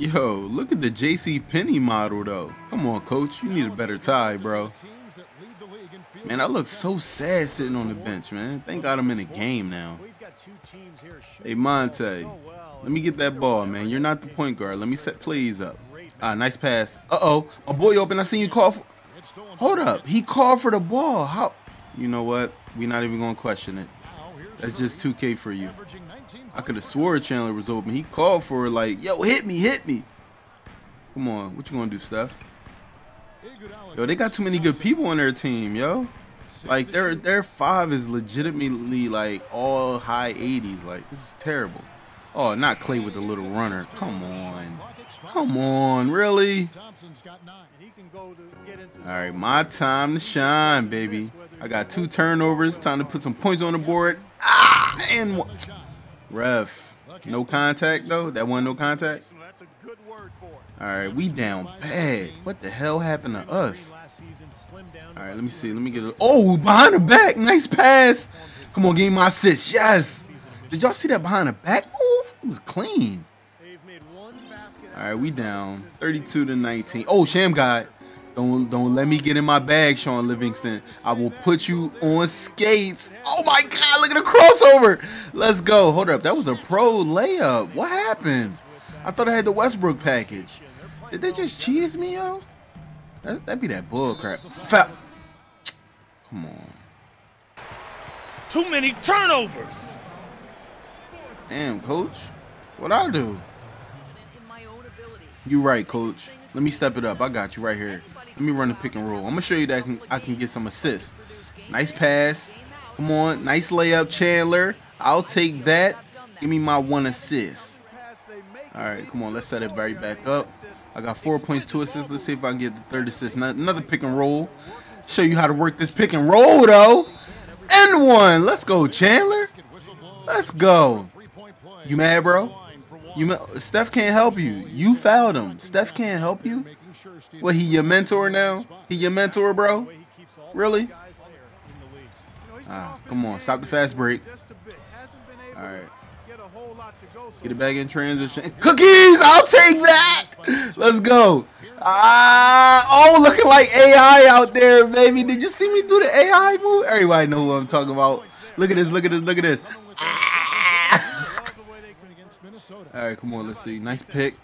Yo, look at the J.C. Penney model though. Come on, coach. You need a better tie, bro. Man, I look so sad sitting on the bench, man. Thank God I'm in the game now. Hey, Monta, let me get that ball, man. You're not the point guard. Let me set plays up. Ah, nice pass. Uh-oh. My boy open. I seen you call for... Hold up. He called for the ball. How? You know what? We're not even going to question it. That's just 2K for you. I could have swore Chandler was open. He called for it like, yo, hit me, hit me. Come on. What you to do, Steph? Yo, they got too many good people on their team, yo. Like their their five is legitimately like all high 80s. Like this is terrible. Oh, not Clay with the little runner. Come on. Come on, really? All right, my time to shine, baby. I got two turnovers. Time to put some points on the board. Ah, and what? Ref. No contact, though? That wasn't no contact? All right, we down bad. What the hell happened to us? All right, let me see. Let me get it. Oh, behind the back. Nice pass. Come on, give my assist. Yes. Did y'all see that behind the back move? It was clean. All right, we down 32 to 19. Oh, Shammgod. Don't don't let me get in my bag, Shaun Livingston. I will put you on skates. Oh my God! Look at the crossover. Let's go. Hold up. That was a pro layup. What happened? I thought I had the Westbrook package. Did they just cheese me, yo? That, that'd be that bull crap. Foul. Come on. Too many turnovers. Damn, coach. What I do? You right, coach. Let me step it up. I got you right here. Let me run the pick and roll. I'm gonna show you that I can, I can get some assists. Nice pass. Come on, nice layup, Chandler. I'll take that. Give me my one assist. All right, come on. Let's set it right back up. I got four points, two assists. Let's see if I can get the third assist. Another pick and roll. Show you how to work this pick and roll, though. And one. Let's go, Chandler. Let's go. You mad, bro? You Steph can't help you. You fouled him. Steph can't help you. What? He your mentor now? He your mentor, bro? Really? Ah, come on. Stop the fast break. All right. Get it back in transition. Cookies! I'll take that! Let's go. Ah, oh, looking like AI out there, baby. Did you see me do the AI move? Everybody know who I'm talking about. Look at this, look at this, look at this. All right, come on, let's see. Nice pick.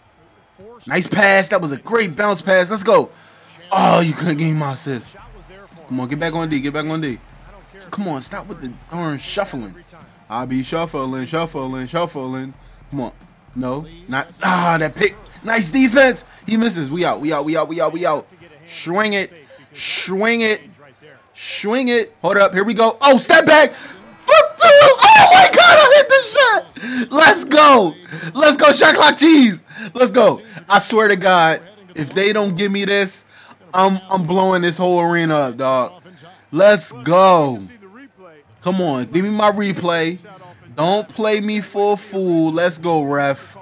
Nice pass. That was a great bounce pass. Let's go. Oh, you couldn't give me my assist. Come on, get back on D. Get back on D. Come on, stop with the darn shuffling. I'll be shuffling, shuffling, shuffling. Come on. No, not. Ah, that pick. Nice defense. He misses. We out. We out. We out. We out. We out. Swing it. Swing it. Swing it. Hold up. Here we go. Oh, step back. Oh my God! I hit the shot. Let's go. Let's go. Shot clock cheese. Let's go. I swear to God, if they don't give me this, I'm I'm blowing this whole arena up, dog. Let's go. Come on, give me my replay. Don't play me for a fool. Let's go, ref.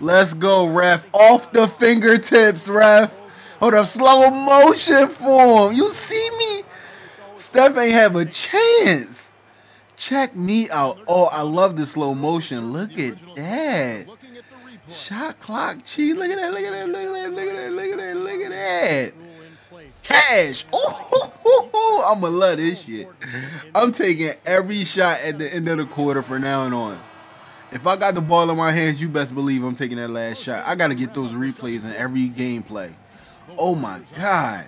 Let's go, ref. Off the fingertips, ref. Hold up, slow motion form. You see me? Steph ain't have a chance. Check me out. Oh, I love the slow motion. Look at that. Shot clock cheese. Look at that. Look at that. Look at that. Look at that. Look at that. Look at that. Cash. Ooh, I'm gonna love this shit. I'm taking every shot at the end of the quarter from now on. If I got the ball in my hands, you best believe I'm taking that last shot. I gotta get those replays in every gameplay. Oh my god.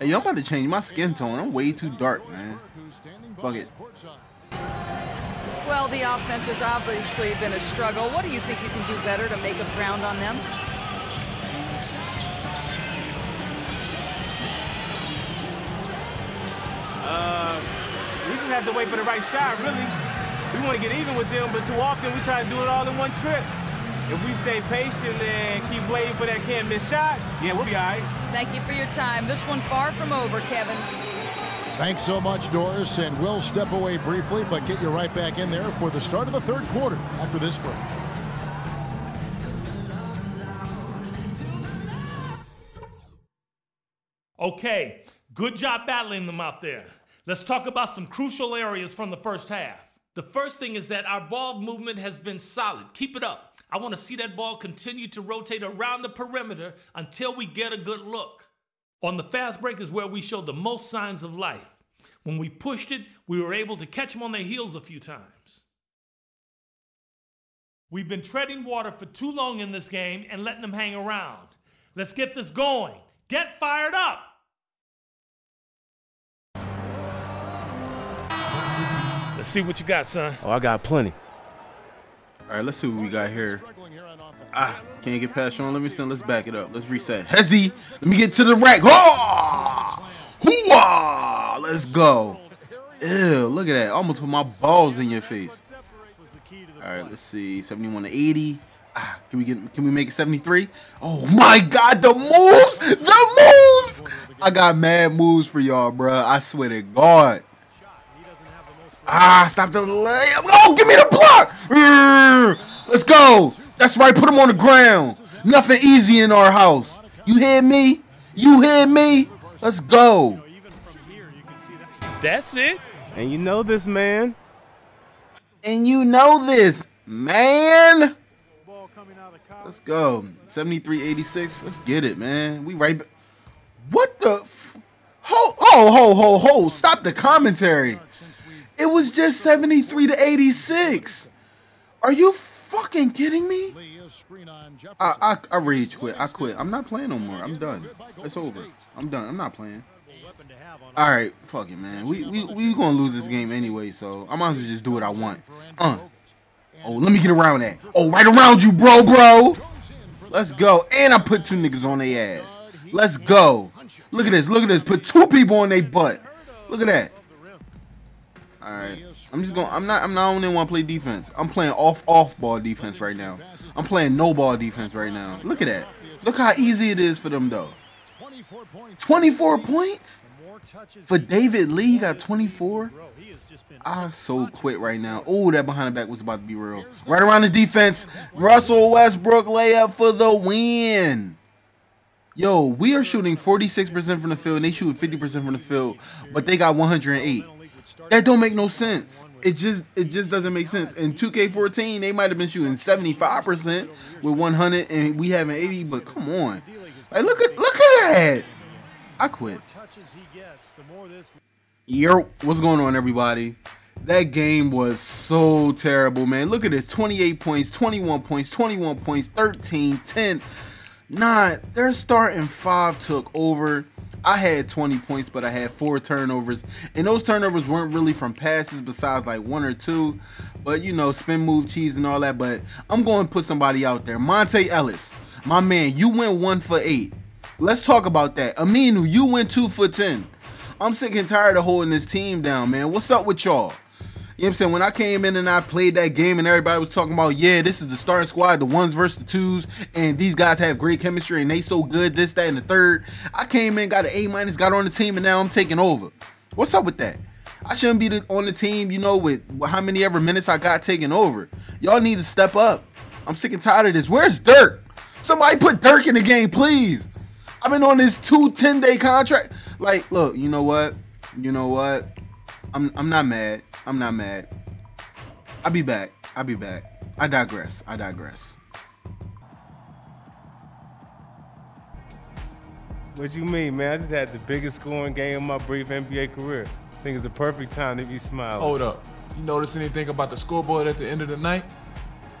Hey, I'm about to change my skin tone. I'm way too dark, man. Fuck it. Well, the offense has obviously been a struggle. What do you think you can do better to make up ground on them? Uh, we just have to wait for the right shot, really. We want to get even with them, but too often we try to do it all in one trip. If we stay patient and keep waiting for that can't miss shot, yeah, we'll be all right. Thank you for your time. This one far from over, Kevin. Thanks so much, Doris, and we'll step away briefly, but get you right back in there for the start of the third quarter after this break. Okay, good job battling them out there. Let's talk about some crucial areas from the first half. The first thing is that our ball movement has been solid. Keep it up. I want to see that ball continue to rotate around the perimeter until we get a good look. On the fast break is where we showed the most signs of life. When we pushed it, we were able to catch them on their heels a few times. We've been treading water for too long in this game and letting them hang around. Let's get this going. Get fired up! Let's see what you got, son. Oh, I got plenty. All right, let's see what we got here. Ah, can't get past Shaun Livingston. Let's back it up. Let's reset. Hezzy, let me get to the rack. Oh! Hoo-ah! Let's go. Ew, look at that. Almost put my balls in your face. All right, let's see. 71 to 80. Ah, can we get? Can we make it 73? Oh my God, the moves, the moves! I got mad moves for y'all, bruh. I swear to God. Ah, stop the layup. Oh, give me the block. Let's go. That's right. Put him on the ground. Nothing easy in our house. You hear me? You hear me? Let's go. That's it. And you know this, man. And you know this, man. Let's go. 73-86. Let's get it, man. We right back. What the? Ho, ho, ho, ho, ho. Stop the commentary. It was just 73 to 86. Are you fucking kidding me? I, I, I rage quit. I quit. I'm not playing no more. I'm done. It's over. I'm done. I'm not playing. All right, fuck it, man. We we we gonna lose this game anyway, so I might as well just do what I want. Uh. Oh, let me get around that. Oh, right around you, bro, bro. Let's go. And I put two niggas on their ass. Let's go. Look at this. Look at this. Put two people on their butt. Look at that. All right. I'm just going. I'm not. I'm not only want to play defense. I'm playing off off ball defense right now. I'm playing no ball defense right now. Look at that. Look how easy it is for them though. 24 points for David Lee. He got 24. I so quit right now. Oh, that behind the back was about to be real. Right around the defense. Russell Westbrook layup for the win. Yo, we are shooting 46% from the field and they shooting 50% from the field, but they got 108. That don't make no sense. It just it just doesn't make sense. In 2K14, they might have been shooting 75% with 100 and we having 80, but come on. Like look at look at that. I quit. Yo, what's going on everybody? That game was so terrible, man. Look at this. 28 points, 21 points, 21 points, 13, 10, 9. Their starting five took over. I had 20 points, but I had four turnovers. And those turnovers weren't really from passes besides like one or two. But, you know, spin move, cheese, and all that. But I'm going to put somebody out there. Monta Ellis, my man, you went one for eight. Let's talk about that. Aminu, you went two for 10. I'm sick and tired of holding this team down, man. What's up with y'all? Know what I'm saying? When I came in and I played that game and everybody was talking about, yeah, this is the starting squad, the ones versus the twos, and these guys have great chemistry and they so good, this, that, and the third. I came in, got an A minus, got on the team, and now I'm taking over. What's up with that? I shouldn't be on the team, you know, with how many ever minutes I got taking over. Y'all need to step up. I'm sick and tired of this. Where's Dirk? Somebody put Dirk in the game, please. I've been on this two 10 day contract. Like, look, you know what? You know what? I'm I'm not mad. I'm not mad. I'll be back. I'll be back. I digress. I digress. What you mean, man? I just had the biggest scoring game of my brief NBA career. I think it's the perfect time to be smiling. Hold up. You notice anything about the scoreboard at the end of the night?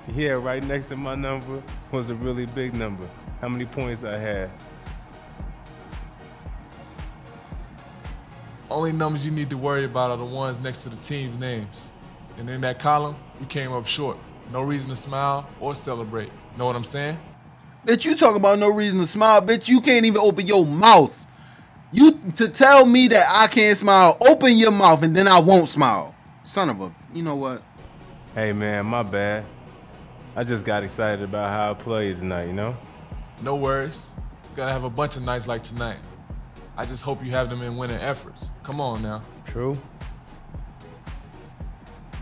Yeah, right next to my number was a really big number. How many points I had. Only numbers you need to worry about are the ones next to the team's names. And in that column, we came up short. No reason to smile or celebrate. Know what I'm saying? Bitch, you talking about no reason to smile. Bitch, you can't even open your mouth. You to tell me that I can't smile, open your mouth and then I won't smile. Son of a, you know what? Hey man, my bad. I just got excited about how I played tonight, you know? No worries. Gotta have a bunch of nights like tonight. I just hope you have them in winning efforts. Come on now. True.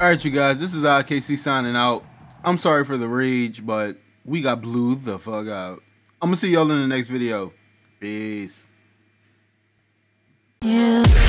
All right, you guys, this is IKC signing out. I'm sorry for the rage, but we got blew the fuck out. I'm gonna see y'all in the next video. Peace. Yeah.